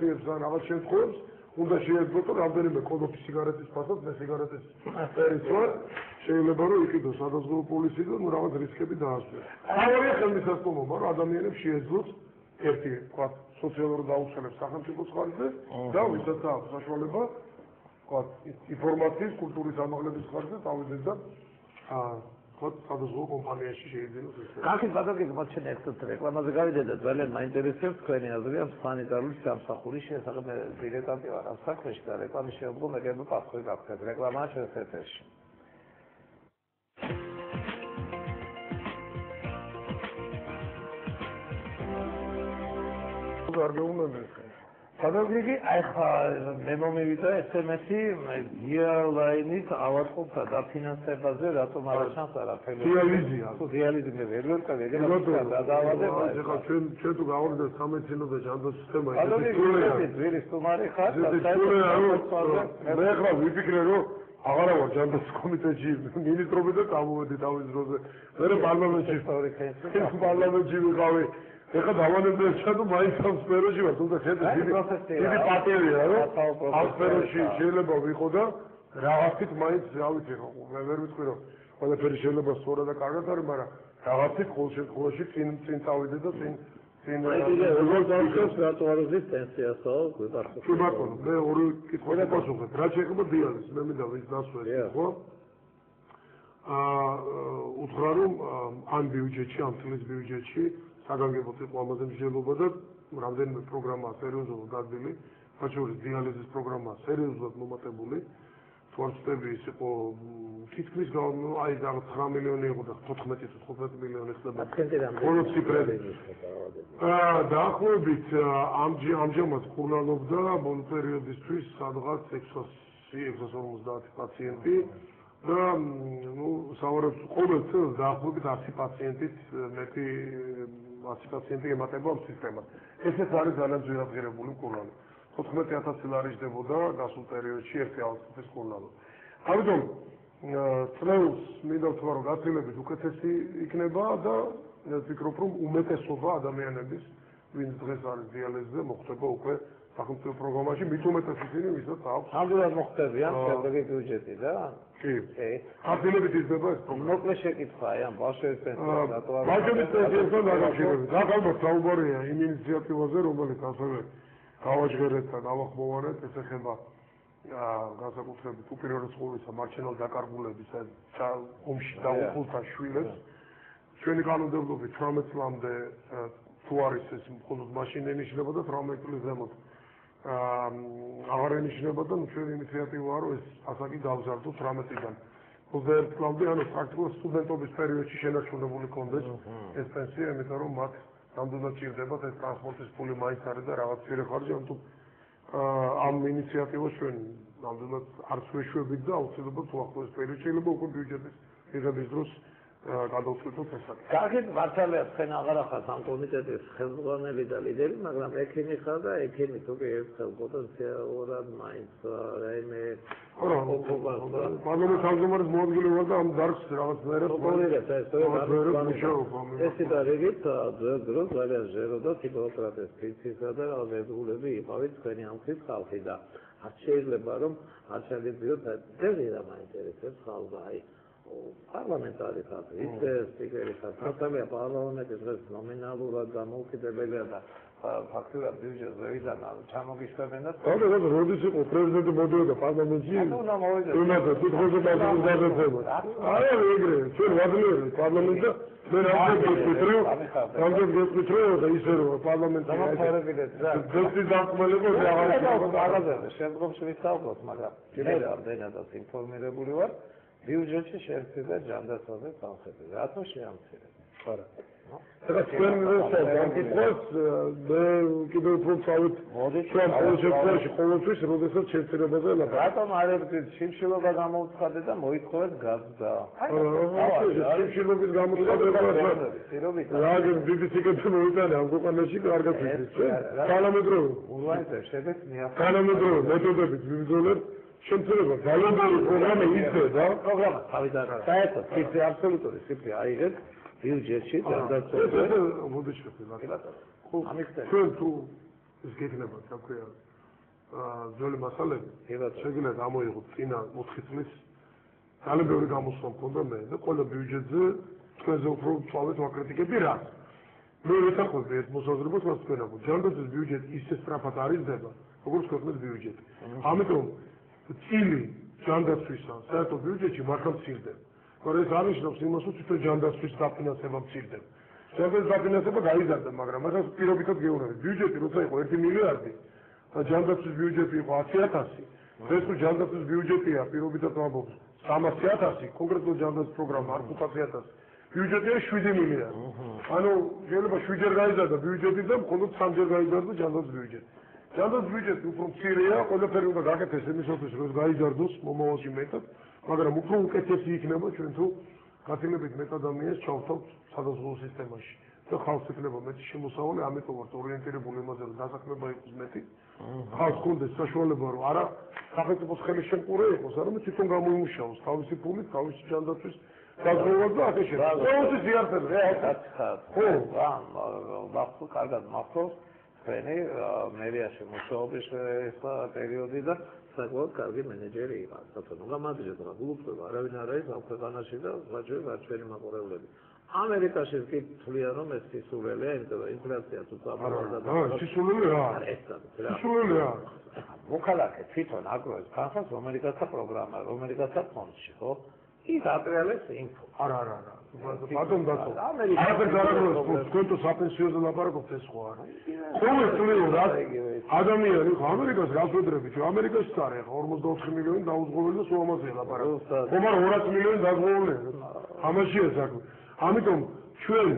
ფიებს ან რაღაც შემთხვევებს უნდა შეეძლოთ რომ რამდენიმე კოლოფი სიგარეტის ფასად მე სიგარეტის წერის ვარ შეიძლება რომ იყიდოს სადაზღვევო პოლიცია და ნუ რაღაც რისკები დაასვეს. თავი ხელმისაწვდომობა რომ ადამიანებს შეეძლოთ ერთი თქვა სოციალურ დაუცველებს სახელმწიფოს ხარჯზე და ვისაც აქვს საშუალება თქვა ინფორმაციის კულტურის ამაღლების ხარჯზე თავიდან და აა ხო სადაზღვო კომპანიაში შეიძლება ეს. კახის ბაზარში მოჩენ ერთად რეკლამაზე გავიდე და ძალიან მაინტერესებს თქვენი აზრი ამ სანიტარული სამსახურის შესახებ დილეტანტი ვარ ამ საქმეში და რეკლამის შეუდგო მე გებო პასუხი გაგხსნათ რეკლამაა ეთერში. არ გეუბნები სადაგიგი აი ხა მე მომივიდა SMS-ი გიალაინის ავადმყოფთა დაფინანსებაზე რატომ არ ჩანს არაფერი? დიალიზია თუ დიალიზი მე ვერ ვერკავ ეგრე და დავადება ეხლა ჩვენ ჩვენ თუ გავარდა სამედიცინო და ჯანდაცვის სისტემა ეს ისე ძვირი სტუმარი ხარ და მე ახლა ვიფიქრე რომ აღარა ვარ ჯანდაცვის კომიტეტში მინისტრობი და გამოვედი თავის დროზე. მე პარლამენტში ისტორიკა პარლამენტში ვიყავი ეხლა დავანებდე ჩადო მაინც ამ სფეროში ვარ თუმცა შედა დიდი დიდი პატივია რომ ამ სფეროში შეიძლება ვიყო და რაღაცით მაინც რა ვიცი მე ვერ ვიტყვი რომ ყველაფერი შეიძლება სწორად და კარგად არის მაგრამ რაღაცით ყოველ შემთხვევაში წინ წინ წავიდე და წინ წინ როგორ დავხსნას რატო არ ზის პენსიასო გვიყარხო თუ ბატონო მე ორი კითხვა დაპასუხებ რა შეიძლება დიალიზ მე მინდა ვის დასვეს ხო? აა უთხრა რომ ამ ბიუჯეტში ამ წლის ბიუჯეტში საგანგებოდ იყო ამაზე მსჯელობა და რამდენიმე პროგრამა სერიოზულად დაგდილი, მათ შორის დიალიზის პროგრამა სერიოზულად მომატებული. თორცდები ის იყო თითქმის აი და 9 მილიონი იყო და 14 თუ 15 მილიონი ხდება. ბოლო ციფრები. აა დაახლოებით ამჟამად ხურნალობდა ბოლო პერიოდისთვის სადღაც 650 პაციენტი. და ნუ საუბრობთ ყოველ წელს დაახლოებით 100 პაციენტით მეტი 100 პაციენტი ემატება ამ სისტემას. ესეც არის ძალიან ძვირადღირებული კურნალი. 14000 ლარი ჯდებოდა გასულ პერიოდში ერთი ავტობის კურნალო. ამიტომ წლეულს მინდა ვთქვა რომ გაცილებით უკეთესი იქნება და ვფიქრობ რომ უმეტესობა ადამიანების ვინც დღეს არის დიალიზზე მოხდება უკვე სახელმწიფო პროგრამაში მით უმეტეს ისინი ვისაც აქვს. ამდენად მოხდებიან შედეგი ბიუჯეტი და კი. აბილებით იზრდება ეს მოკლე შეკითხვაა ამ ბავშვების პენსიას არ ბავშვების პენსიასთან დაკავშირებით. და ალბათ საუბარია იმ ინიციატივაზე რომელიც ასევე გავაჟღერეთ და გავახმოვანეთ ეს ეხება განსაკუთრებით უპირველეს ყოვლისა მარჩენალ დაკარგულების ომში დაუხულთა შვილებს. ჩვენი კანონმდებლობით 18 წლამდე თუ არის ეს მხოლოდ მაშინ ენიშნებოდა 18 წლის ზემოთ აღარ ენიშნება და ჩვენი ინიციატივაა რომ ეს ასაკი გავზარდო 18-დან 21 წლამდე ანუ ფაქტობრივად სტუდენტობის პერიოდში შენარჩუნებული კონდეს ეს პენსია იმიტომ რომ მათ ნამდვილად ჭირდებათ ეს ტრანსპორტის ფული მაინც არის და რაღაც ფერი ხარჯი ანუ ამ ინიციატივას ჩვენ ნამდვილად არც ვეშვებით და აუცილებლად თუ ახლოს პერიოდში შეიძლება უკვე ბიუჯეტის მიღების დროს გადავწყვიტოთ ეს საკითხი. კარგით, მართალია თქვენ აღარ ახალ ამ კომიტეტის ხელმძღვანელი და ლიდერი, მაგრამ ექიმი ხარ და ექიმი თუ კი ერთხელ პოტენციალურად მაინც რაიმე პარლამენტის თავმჯდომარის მოადგილე ვარ და ამ დარგს რაღაც მერე პრობლემებს ეს ეს ეს და რეგით ძერ დროს ძალიან ჟერო და ტიპოკრატეს ფიცისა და რაღაც ერთგულები იყავით თქვენი ამ ხის ხალხი და არ შეიძლება რომ არ შეიძლება და ძალიან მაინტერესებს ხალხი აი პარლამენტარი ხარ, ისე სპიკერი ხარ, საერთოდ პარლამენტის დღეს ნომინალურად დამოუკიდებელია და ფაქტურად ბიუჯეტზე ვიდან ჩამოგიშვებენ და რა როდის იყო პრეზიდენტი მოდიოდა პარლამენტში? უნდა მოვიდე. უნდა თვითონზე დაგრძელება. არა ეგრე, ჩვენ ვადლიერი პარლამენტი მე რამდენი გეტყვით რომ რამდენი გეტყვით რომ და ისე რომ პარლამენტი დამაფარებინეთ რა. ძოთი დამყმელებო რაღაც რაღაცა შემდგომში ვისაუბროთ, მაგრამ კიდევ რამდენადაც ინფორმირებული ვარ. ბიუჯეტში შეერთება ჯანდაცვაზე ხალხები. რატო შეამცირებ? არა. და ჩვენ განკითხვას მე კიდევ უფრო წავით ჩვენ პროექტებში ყოველთვის როდესაც შეერთებაზე ლაპარაკობთ. რატომ არ ეკეთეთ შიმშილობა გამოუცხადე და მოითხოვეთ გაზდა? შიმშილობის გამოცხადება რა გენ ბიბისიკეთე მოიტანე ამ ქვეყანაში კარგად ვიცით. პარლამენტრო. ურვაიზე შედეგს მიახ. პარლამენტრო მეთოდებით ვიბრძოლეთ შეიძლება გალობარი პროგრამა ისე და პროგრამა თავიდან საერთოდ ციფრი აბსოლუტური ციფრი აიღეთ ბიუჯეტში და და მოდი შევხედოთ. ხო ამის ჩვენ თუ ეს გექნება, რა ქვია, ძველი მასალები. შეგიძლია გამოიღოთ წინა 4 წლის ძალიან ბევრი გამოსვლა მქონდა მე და ყველა ბიუჯეტზე თქვენზე უფრო წავეთ ვაკრიტიკები რა. მე ვეთახვები ეს მოსაზრებას მას თქვენებო. ჯანდაცვის ბიუჯეტი ისე სწრაფად არიზდება, როგორც ქვეყნის ბიუჯეტი. ამიტომ წილი ჯანდაცვისა საერთო ბიუჯეტში მართლა მცირდება. მაგრამ ეს არნიშნავს იმას, რომ თვითონ ჯანდაცვის დაფინანსება მცირდება. ჯანდაცვის დაფინანსება გაიზარდა, მაგრამ მაგას პირობითად გეუბნები. ბიუჯეტი როცა იყო 1 მილიარდი და ჯანდაცვის ბიუჯეტი იყო 100000, ეს თუ ჯანდაცვის ბიუჯეტია პირობითად ვამბობ 300000, კონკრეტულ ჯანდაცვის პროგრამა არ 500000. ბიუჯეტია 7 მილიარდი. ანუ შეიძლება 7ჯერ გაიზარდა ბიუჯეტი და მხოლოდ 3ჯერ გაიზარდა ჯანდაცვის ბიუჯეტი. ჯანდაცვის ბიუჯეტი უფრო მცირეა, ყველაფერი უნდა გაკეთდეს იმისათვის, რომ გაიზარდოს მომავალში მეტად. მაგრამ უფრო უკეთესი იქნება ჩვენ თუ გაცილებით მეტ ადამიანს ჩავთავთ სადაზღვო სისტემაში და ხალხს ექნება მეტი შემოსავალი, ამიტომ ვართ ორიენტირებული იმაზე, რომ დასაქმება იყოს მეტი. ხალხს კონდეს საშუალება, რომ არა სახელმწიფოს ხელის შემკურე იყოს, არამედ თვითონ გამოიმუშაოს თავისი ფულით, თავისი ჯანდაცვის დაზღვევა და ასე შემდეგ. ყოველთვის ზიარდება, რა, ხო, ამ მახსოვს, კარგად მახსოვს. ჩვენი მერიაში მუშაობის ეს პერიოდი და საკმაოდ კარგი მენეჯერი იყო. საერთოდ გამარჯვება და გულწრფელობა არავინ არ არის ამ ქვეყანაში და საჭირო არ ჩვენი მაყურებლები. ამერიკაში კი თვლიან რომ ეს სისულელეა, იმიტომ რომ ინფლაცია თუ წამოვიდა და აა სისულელეა. სისულელეა. მოქალაქე თვითონ აგროვებს თანხას ამერიკათა პროგრამა, ამერიკათა ფონდში, ხო? ის ატრიალებს ინფო. არა, არა, არა. ბატონ ბატონ. ამერიკაში გარკვეულწილად თქვენ თუ საპენსიო ლაპარაკობთ ეს ხო არა? ყოველ წლიურად რა ადამიანი ხო ამერიკას გასვედრებით, რომ ამერიკაში წარე ხო 44 მილიონი დაუძღობელი და სულ ამაზე ლაპარაკობთ. ხო მაგრამ 200 მილიონი დაძღობელი. ამაშია საქმე. ამიტომ ჩვენ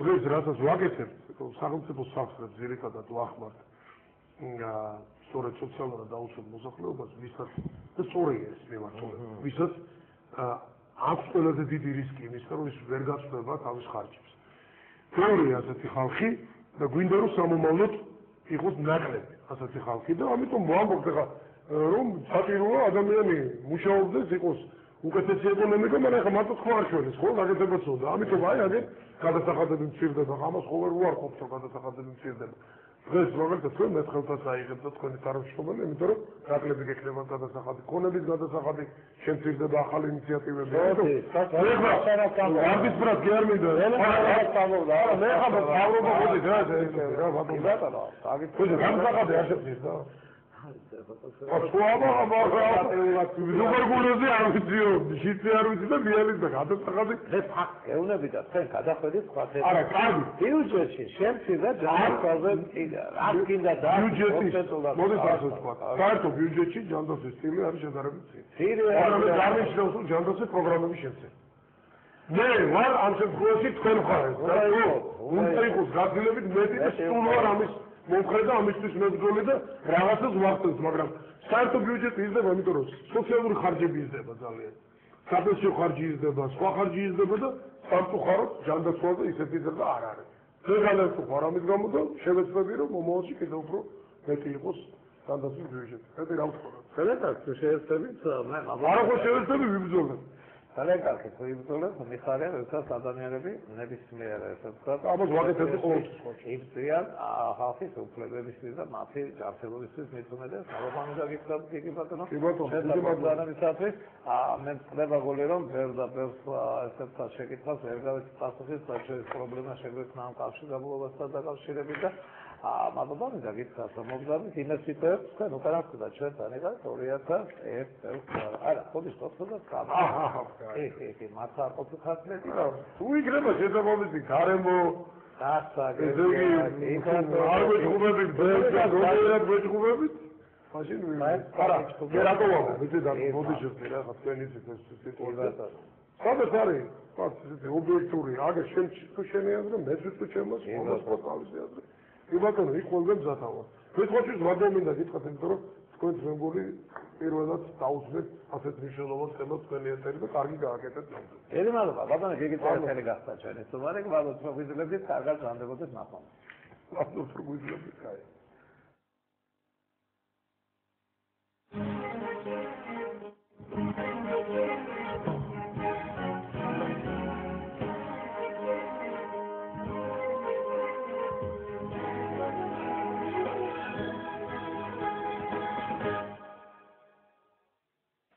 დღეს რასაც ვაკეთებთ, სახელმწიფო საფრთხეს ძირითადად ვახმართ. აა სწორედ სოციალურად დაუცველ მოსახლეობას, ვისაც და სწორია ეს მიმართულება. ვისაც აქვს ყველაზე დიდი რისკი იმის, რომ ის ვერ გაწდება თავის ხარჯებს. თორე ასეთი ხალხი და გვინდა რომ სამომავლოდ იყოს ნაკლები ასეთი ხალხი და ამიტომ ვამბობ ხა რომ საპირულა ადამიანი მუშაობდეს იყოს უკეთესი ეკონომიკა, მაგრამ ხა მარტო თქვა არ შეიძლება, ხო, გაგეთებაც უნდა. ამიტომ აი აგერ გადასახადები მცირდება, ამას ხო ვერ უარყოფთ, რომ გადასახადები მცირდება. დღეს მაგალითად თქვენ მე ხელთას აიღებთ და თქვენი თანამშრომელი, იმიტომ რომ რაკლები გექნება გადასახადი, ქონების გადასახადი შემცირდება ახალი ინიციატივები. ეხლა ამის ბრად გერმინდა. მე ხა მთავრობა მოდი რა ეს რა ბატონო. ბატონო, აგეთ. ხო, გადასახადი არ შეფის და აბა აბა როგორ გულოზე არ ვიციო შიცე არ ვიცი და მიალის და გადასახადი მე ფაქტ ეუნები და თქვენ გადახვედით სხვა თემა არა კარგი ბიუჯეტში შემცი და ჯანდაცვაზე რა გინდა და ბიუჯეტი მოდი ასე თქვა საერთო ბიუჯეტში ჯანდაცვის სტილი არის შედარებით ცირე არა მე გამიშნავს რომ ჯანდაცვის პროგრამები შემცე მე ვარ ამ შემთხვევაში თქვენ ხარ უნდა იყოს გაგილებით მეტი და სულ ვარ ამის მომხრე და ამისთვის მებრძოლი და რაღაცას ვახდენს, მაგრამ საერთო ბიუჯეტი იზრდება, იმიტომ რომ სოციალური ხარჯები იზრდება ძალიან. საპენსიო ხარჯი იზრდება, სხვა ხარჯი იზრდება და სამწუხაროდ ჯანდაცვაზე ისეთი იზრდება არ არის. დღეს თუ ხარ ამის გამო და შევეცდები რომ მომავალში კიდევ უფრო მეტი იყოს ჯანდაცვის ბიუჯეტი. ეს რა ვთქვა? ხელეთა შეერთებით მე არა ხო შევეცდები ვიბრძოლებ. ძალიან კარგი პრინციპულად მიხარია როდესაც ადამიანები ნებისმიერ ესე ვთქვათ ამას ვაკეთებთ ყოველთვის იბრძიან ხალხის უფლებებისთვის და მათი ჯანმრთელობისთვის მithumedes მოგონი დაგიწყდა დიდი ბატონო. კი ბატონო დიდი ბატონისათვის მე წდება გოლი რომ ბევრ და ბევრ ესე ვთქვათ შეკითხვას ვერ გავეცი პასუხის და ეს პრობლემა შეგვექნა ამ კავშირგაბმულობასთან დაკავშირებით და მადლობა გაგიცხადოთ რომ მოგზავნით ინვესტორებს თქვენ უკანა ხდა ჩვენთან ეგა 2001 წელს არა ხოდი სწორად კაბა აჰა ეს ეს მაცა ყოფილი ხასიათი და თუ იქნება შესაძლებელი გარემო დასაგე არ ვეჭუბებით ბევრად როგორად ვეჭუბებით მაშინ არა რატო ვარ ვიცი და მოდი შევწი რა თქვენ იცით ეს სიტუაცია სადაც არის ეს ობიექტური აგერ შენ თუ შენი აზრი მე თუ ჩემს ყოველს რო თავისი აზრი კი ბატონო, იქ ხოლმე მზათავა. ფეთხოვში ვარდა მინდა გითხრათ, იმიტომ რომ თქვენ ძმებული პირველად დაუძვეთ ასეთ მნიშვნელოვან თემას თქვენი ეთერი და კარგი გააკეთეთ ნამდვილად. ელი მადლობა, ბატონო, გიგიწევთ ეთერი გახსნა ჩვენი. თუ მარეკ ბატონო, თქვენ ვიზლებდით, კარგად ნახო. ბატონო, თუ ვიზლებდით, კაი.